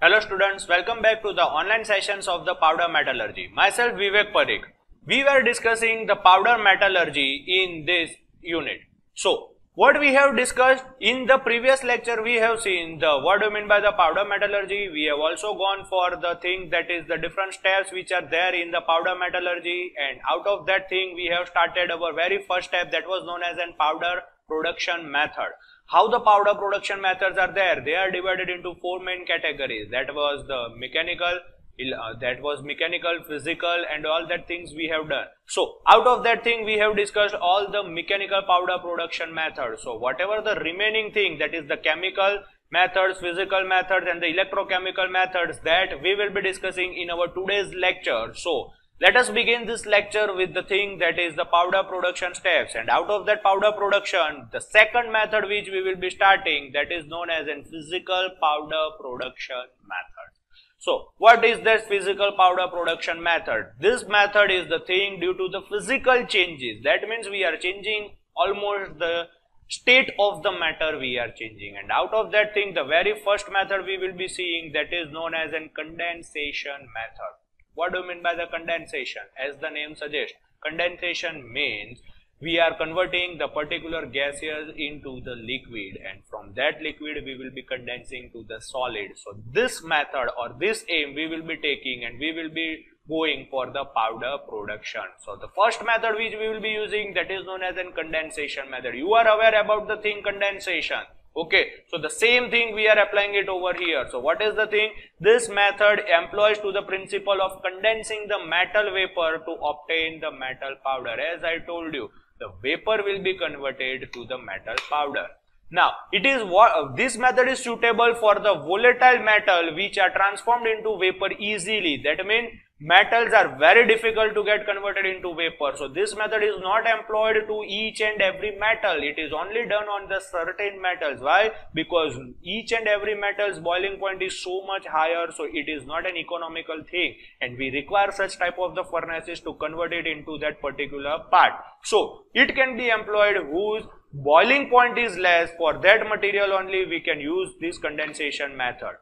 Hello students, welcome back to the online sessions of the powder metallurgy. Myself Vivek Parikh. We were discussing the powder metallurgy in this unit. So, what we have discussed in the previous lecture we have seen the what do you mean by the powder metallurgy. We have also gone for the thing that is the different steps which are there in the powder metallurgy and out of that thing we have started our very first step that was known as an powder production method. How the powder production methods are there? They are divided into four main categories. That was the mechanical uh, that was mechanical physical and all that things we have done. So out of that thing we have discussed all the mechanical powder production methods. So whatever the remaining thing that is the chemical methods physical methods and the electrochemical methods that we will be discussing in our today's lecture. So let us begin this lecture with the thing that is the powder production steps and out of that powder production the second method which we will be starting that is known as a physical powder production method. So what is this physical powder production method? This method is the thing due to the physical changes that means we are changing almost the state of the matter we are changing and out of that thing the very first method we will be seeing that is known as a condensation method. What do you mean by the condensation? As the name suggests, condensation means we are converting the particular gases into the liquid and from that liquid we will be condensing to the solid. So this method or this aim we will be taking and we will be going for the powder production. So the first method which we will be using that is known as a condensation method. You are aware about the thing condensation okay so the same thing we are applying it over here. So what is the thing? This method employs to the principle of condensing the metal vapor to obtain the metal powder. As i told you the vapor will be converted to the metal powder. Now it is what this method is suitable for the volatile metal which are transformed into vapor easily. That means metals are very difficult to get converted into vapor. So this method is not employed to each and every metal. It is only done on the certain metals. Why? Because each and every metal's boiling point is so much higher. So it is not an economical thing. And we require such type of the furnaces to convert it into that particular part. So it can be employed whose boiling point is less. For that material only we can use this condensation method.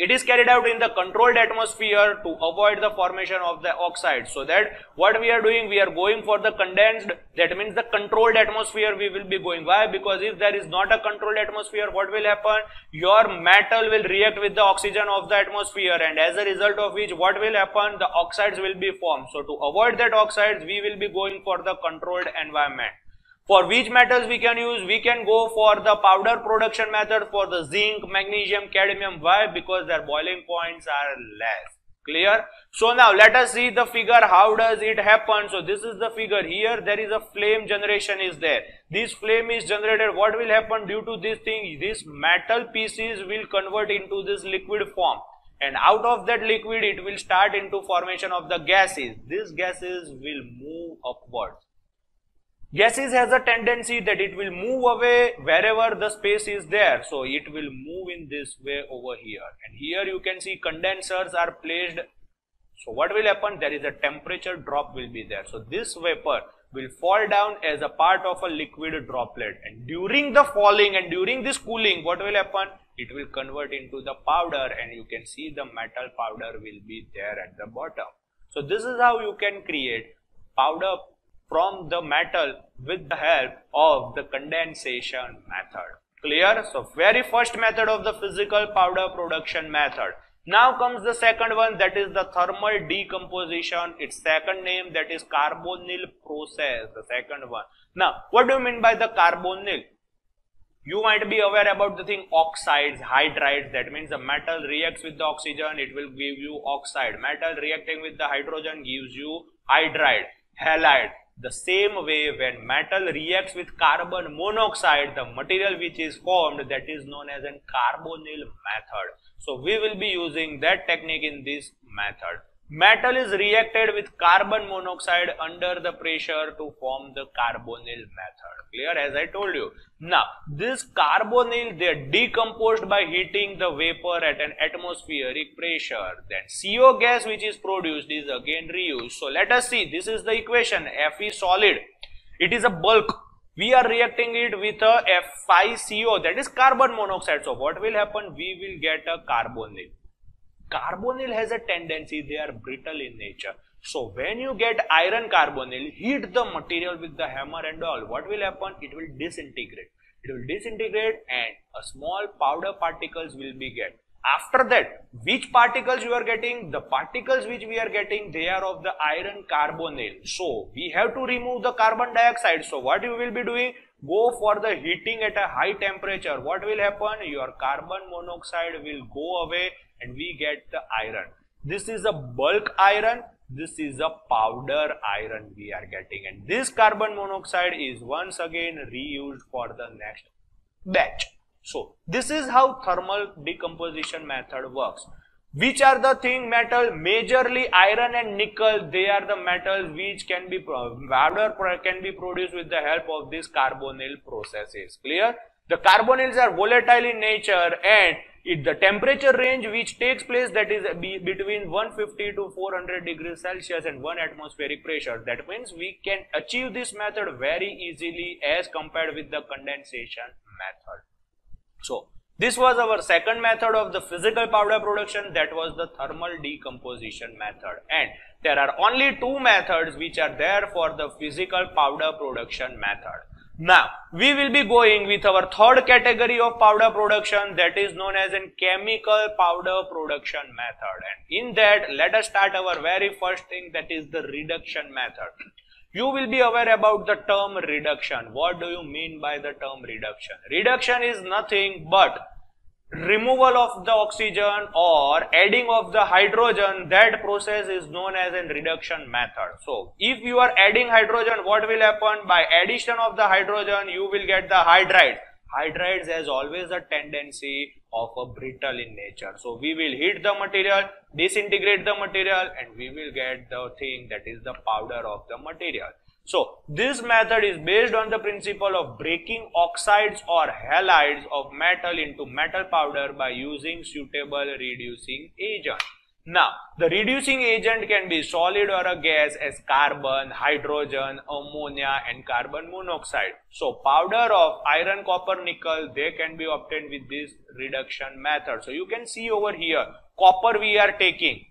It is carried out in the controlled atmosphere to avoid the formation of the oxides. So that what we are doing, we are going for the condensed, that means the controlled atmosphere we will be going. Why? Because if there is not a controlled atmosphere, what will happen? Your metal will react with the oxygen of the atmosphere and as a result of which what will happen? The oxides will be formed. So to avoid that oxides, we will be going for the controlled environment. For which metals we can use? We can go for the powder production method for the zinc, magnesium, cadmium. Why? Because their boiling points are less. Clear? So now let us see the figure. How does it happen? So this is the figure. Here there is a flame generation is there. This flame is generated. What will happen due to this thing? This metal pieces will convert into this liquid form and out of that liquid it will start into formation of the gases. These gases will move upwards gases has a tendency that it will move away wherever the space is there. So it will move in this way over here. And here you can see condensers are placed. So what will happen? There is a temperature drop will be there. So this vapor will fall down as a part of a liquid droplet. And during the falling and during this cooling what will happen? It will convert into the powder and you can see the metal powder will be there at the bottom. So this is how you can create powder from the metal with the help of the condensation method. Clear? So, very first method of the physical powder production method. Now comes the second one that is the thermal decomposition. Its second name that is carbonyl process. The second one. Now, what do you mean by the carbonyl? You might be aware about the thing oxides, hydrides. That means the metal reacts with the oxygen, it will give you oxide. Metal reacting with the hydrogen gives you hydride, halide. The same way when metal reacts with carbon monoxide, the material which is formed that is known as a carbonyl method. So we will be using that technique in this method. Metal is reacted with carbon monoxide under the pressure to form the carbonyl method. Clear as I told you. Now, this carbonyl they are decomposed by heating the vapor at an atmospheric pressure. Then CO gas which is produced is again reused. So let us see. This is the equation. Fe solid. It is a bulk. We are reacting it with a F5CO that is carbon monoxide. So what will happen? We will get a carbonyl. Carbonyl has a tendency, they are brittle in nature. So when you get iron carbonyl, hit the material with the hammer and all, what will happen? It will disintegrate. It will disintegrate and a small powder particles will be get. After that, which particles you are getting? The particles which we are getting, they are of the iron carbonyl. So we have to remove the carbon dioxide. So what you will be doing? Go for the heating at a high temperature. What will happen? Your carbon monoxide will go away and we get the iron. This is a bulk iron this is a powder iron we are getting and this carbon monoxide is once again reused for the next batch. So this is how thermal decomposition method works. Which are the thing metal? Majorly iron and nickel, they are the metals which can be powder can be produced with the help of this carbonyl processes. Clear? The carbonyls are volatile in nature and it, the temperature range which takes place that is between 150 to 400 degrees Celsius and 1 atmospheric pressure. That means we can achieve this method very easily as compared with the condensation method. So, this was our second method of the physical powder production that was the thermal decomposition method and there are only two methods which are there for the physical powder production method. Now, we will be going with our third category of powder production that is known as a chemical powder production method. And in that, let us start our very first thing that is the reduction method. You will be aware about the term reduction. What do you mean by the term reduction? Reduction is nothing but removal of the oxygen or adding of the hydrogen that process is known as a reduction method. So if you are adding hydrogen what will happen? By addition of the hydrogen you will get the hydride. Hydrides has always a tendency of a brittle in nature. So we will heat the material disintegrate the material and we will get the thing that is the powder of the material so this method is based on the principle of breaking oxides or halides of metal into metal powder by using suitable reducing agent. Now, the reducing agent can be solid or a gas as carbon, hydrogen, ammonia and carbon monoxide. So, powder of iron, copper, nickel, they can be obtained with this reduction method. So, you can see over here, copper we are taking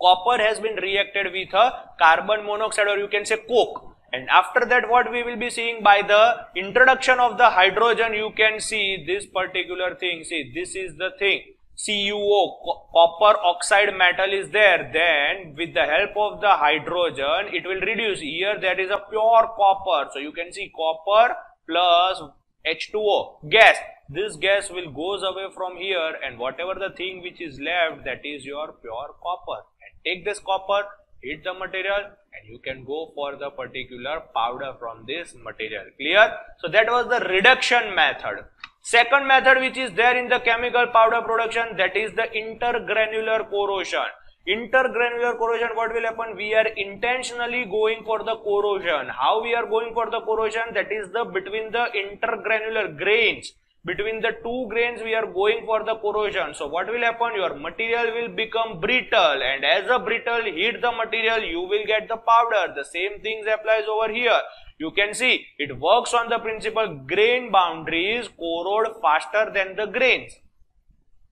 copper has been reacted with a carbon monoxide or you can say coke. And after that what we will be seeing by the introduction of the hydrogen you can see this particular thing. See this is the thing. CuO copper oxide metal is there. Then with the help of the hydrogen it will reduce. Here that is a pure copper. So you can see copper plus H2O gas. This gas will goes away from here and whatever the thing which is left that is your pure copper take this copper heat the material and you can go for the particular powder from this material. Clear? So that was the reduction method. Second method which is there in the chemical powder production that is the intergranular corrosion. Intergranular corrosion what will happen? We are intentionally going for the corrosion. How we are going for the corrosion? That is the between the intergranular grains between the two grains we are going for the corrosion. So what will happen? Your material will become brittle. And as a brittle heat the material. You will get the powder. The same things applies over here. You can see it works on the principle grain boundaries corrode faster than the grains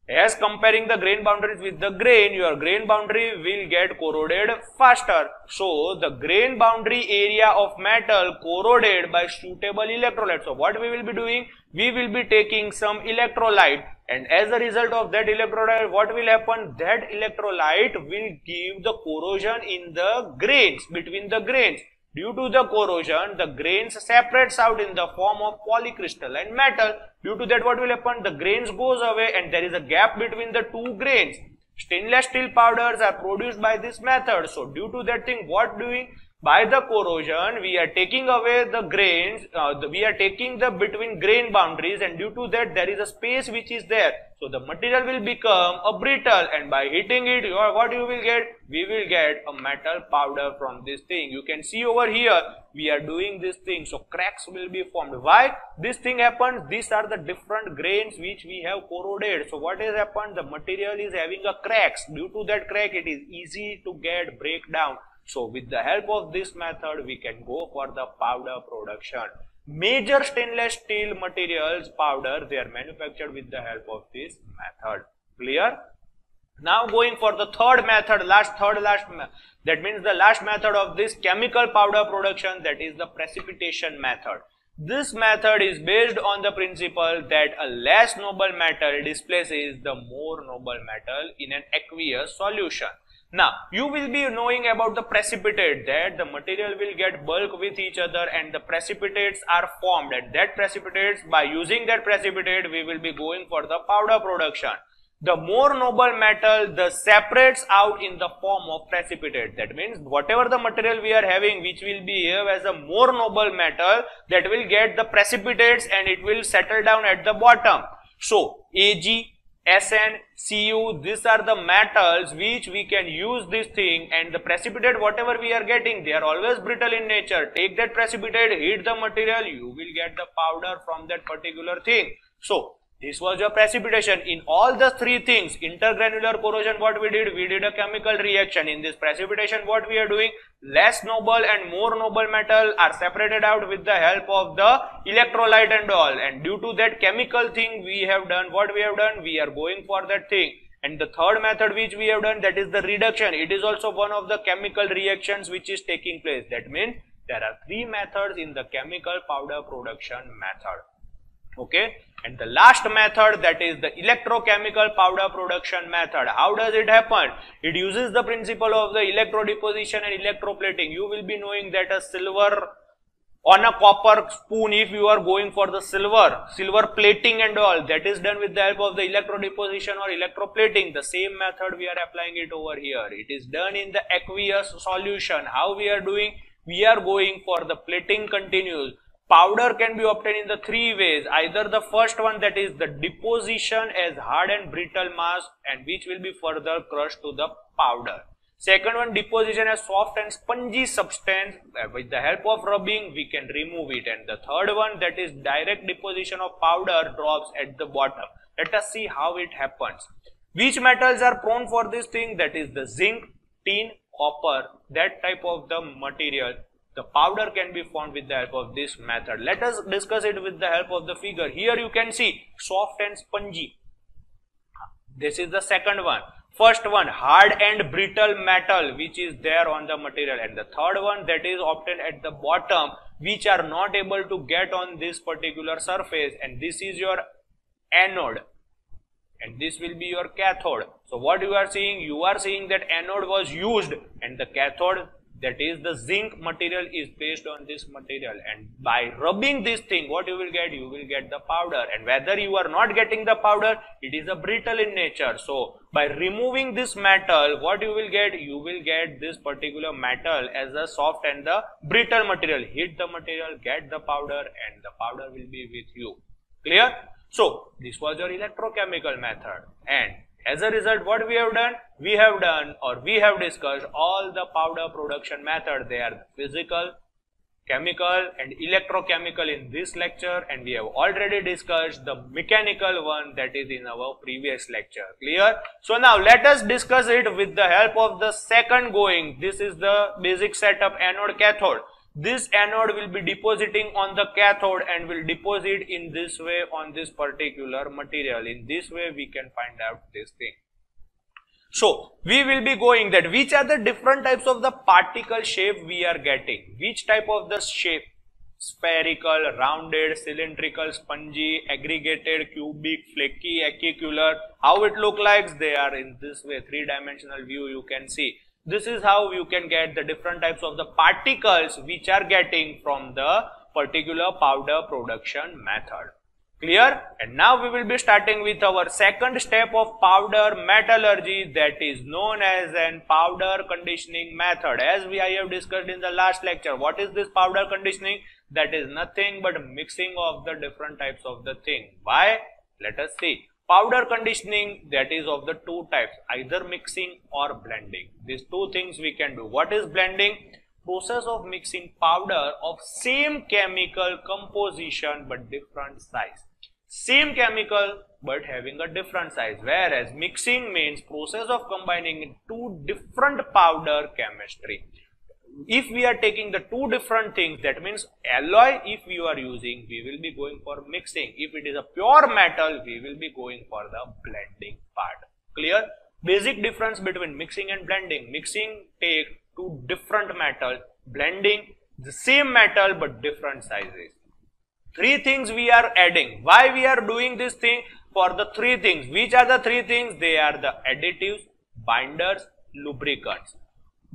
as comparing the grain boundaries with the grain, your grain boundary will get corroded faster. So, the grain boundary area of metal corroded by suitable electrolyte. So, what we will be doing? We will be taking some electrolyte and as a result of that electrolyte, what will happen? That electrolyte will give the corrosion in the grains, between the grains. Due to the corrosion, the grains separates out in the form of polycrystalline metal. Due to that, what will happen? The grains goes away and there is a gap between the two grains. Stainless steel powders are produced by this method. So, due to that thing, what doing? By the corrosion we are taking away the grains uh, the, we are taking the between grain boundaries and due to that there is a space which is there. So the material will become a brittle and by heating it you what you will get? We will get a metal powder from this thing. You can see over here we are doing this thing. So cracks will be formed. Why? This thing happens these are the different grains which we have corroded. So what has happened? The material is having a cracks. Due to that crack it is easy to get breakdown so with the help of this method, we can go for the powder production. Major stainless steel materials powder, they are manufactured with the help of this method. Clear? Now going for the third method, last third last that means the last method of this chemical powder production that is the precipitation method. This method is based on the principle that a less noble metal displaces the more noble metal in an aqueous solution. Now, you will be knowing about the precipitate that the material will get bulk with each other and the precipitates are formed. And that precipitates by using that precipitate we will be going for the powder production. The more noble metal the separates out in the form of precipitate. That means whatever the material we are having which will be here as a more noble metal that will get the precipitates and it will settle down at the bottom. So ag sn cu these are the metals which we can use this thing and the precipitate whatever we are getting they are always brittle in nature. Take that precipitate heat the material you will get the powder from that particular thing. So this was your precipitation. In all the three things, intergranular corrosion, what we did? We did a chemical reaction. In this precipitation, what we are doing? Less noble and more noble metal are separated out with the help of the electrolyte and all. And due to that chemical thing we have done, what we have done? We are going for that thing. And the third method which we have done, that is the reduction. It is also one of the chemical reactions which is taking place. That means there are three methods in the chemical powder production method okay? And the last method that is the electrochemical powder production method. How does it happen? It uses the principle of the electro deposition and electroplating. You will be knowing that a silver on a copper spoon if you are going for the silver silver plating and all that is done with the help of the electro deposition or electroplating. The same method we are applying it over here. It is done in the aqueous solution. How we are doing? We are going for the plating continues powder can be obtained in the three ways. Either the first one that is the deposition as hard and brittle mass and which will be further crushed to the powder. Second one deposition as soft and spongy substance. Uh, with the help of rubbing we can remove it. And the third one that is direct deposition of powder drops at the bottom. Let us see how it happens. Which metals are prone for this thing? That is the zinc tin copper that type of the material the powder can be formed with the help of this method. Let us discuss it with the help of the figure. Here you can see soft and spongy. This is the second one. First one hard and brittle metal which is there on the material and the third one that is obtained at the bottom which are not able to get on this particular surface and this is your anode and this will be your cathode. So what you are seeing, you are seeing that anode was used and the cathode that is the zinc material is based on this material. And by rubbing this thing what you will get? You will get the powder. And whether you are not getting the powder it is a brittle in nature. So by removing this metal what you will get? You will get this particular metal as a soft and the brittle material. Hit the material get the powder and the powder will be with you. Clear? So this was your electrochemical method. And as a result, what we have done? We have done or we have discussed all the powder production method. They are physical, chemical and electrochemical in this lecture and we have already discussed the mechanical one that is in our previous lecture. Clear? So now let us discuss it with the help of the second going. This is the basic setup anode cathode. This anode will be depositing on the cathode and will deposit in this way on this particular material. In this way we can find out this thing. So, we will be going that which are the different types of the particle shape we are getting. Which type of the shape? Spherical, rounded, cylindrical, spongy, aggregated, cubic, flaky, acicular. How it look like? They are in this way, three-dimensional view you can see. This is how you can get the different types of the particles which are getting from the particular powder production method. Clear? And now we will be starting with our second step of powder metallurgy that is known as an powder conditioning method. As we I have discussed in the last lecture, what is this powder conditioning? That is nothing but mixing of the different types of the thing. Why? Let us see. Powder conditioning that is of the two types either mixing or blending. These two things we can do. What is blending? Process of mixing powder of same chemical composition but different size. Same chemical but having a different size whereas mixing means process of combining two different powder chemistry if we are taking the two different things that means alloy if we are using we will be going for mixing if it is a pure metal we will be going for the blending part clear basic difference between mixing and blending. Mixing take two different metals, blending the same metal but different sizes. Three things we are adding. Why we are doing this thing? For the three things. Which are the three things? They are the additives, binders, lubricants.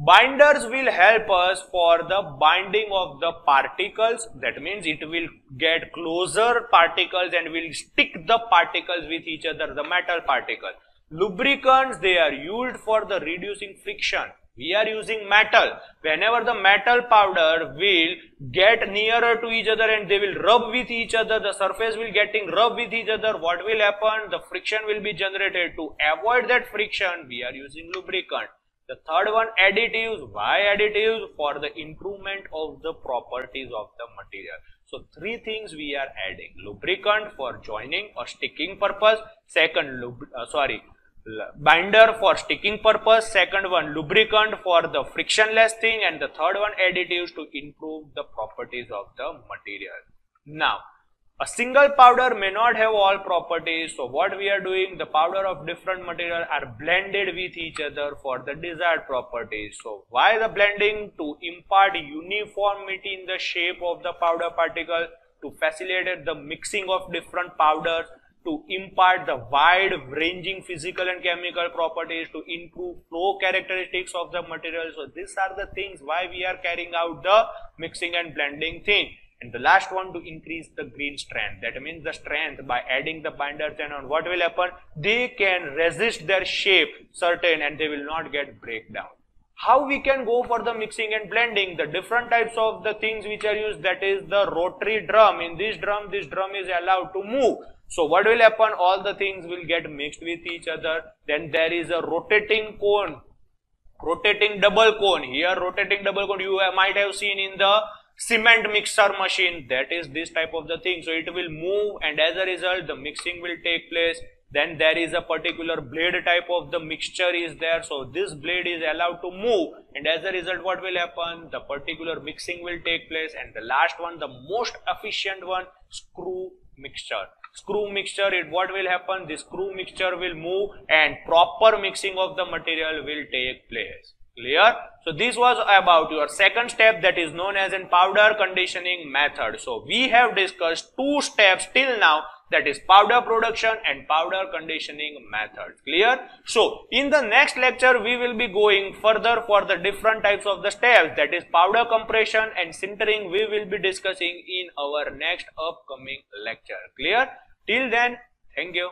Binders will help us for the binding of the particles. That means it will get closer particles and will stick the particles with each other, the metal particle. Lubricants, they are used for the reducing friction. We are using metal. Whenever the metal powder will get nearer to each other and they will rub with each other, the surface will getting rub with each other, what will happen? The friction will be generated. To avoid that friction, we are using lubricant. The third one, additives. Why additives? For the improvement of the properties of the material. So, three things we are adding. Lubricant for joining or sticking purpose. Second, uh, sorry, binder for sticking purpose. Second one, lubricant for the frictionless thing. And the third one, additives to improve the properties of the material. Now, a single powder may not have all properties. So what we are doing, the powder of different material are blended with each other for the desired properties. So why the blending? To impart uniformity in the shape of the powder particle, to facilitate the mixing of different powders, to impart the wide ranging physical and chemical properties, to improve flow characteristics of the material. So these are the things why we are carrying out the mixing and blending thing. And the last one to increase the green strength. That means the strength by adding the binder and on what will happen? They can resist their shape certain and they will not get breakdown. How we can go for the mixing and blending? The different types of the things which are used that is the rotary drum. In this drum, this drum is allowed to move. So what will happen? All the things will get mixed with each other. Then there is a rotating cone rotating double cone here rotating double cone you might have seen in the cement mixer machine that is this type of the thing. So it will move and as a result the mixing will take place. Then there is a particular blade type of the mixture is there. So this blade is allowed to move and as a result what will happen? The particular mixing will take place and the last one the most efficient one screw mixture. Screw mixture it what will happen? The screw mixture will move and proper mixing of the material will take place Clear? So this was about your second step that is known as in powder conditioning method. So we have discussed two steps till now that is powder production and powder conditioning method. Clear? So in the next lecture we will be going further for the different types of the steps that is powder compression and sintering we will be discussing in our next upcoming lecture. Clear? Till then, thank you.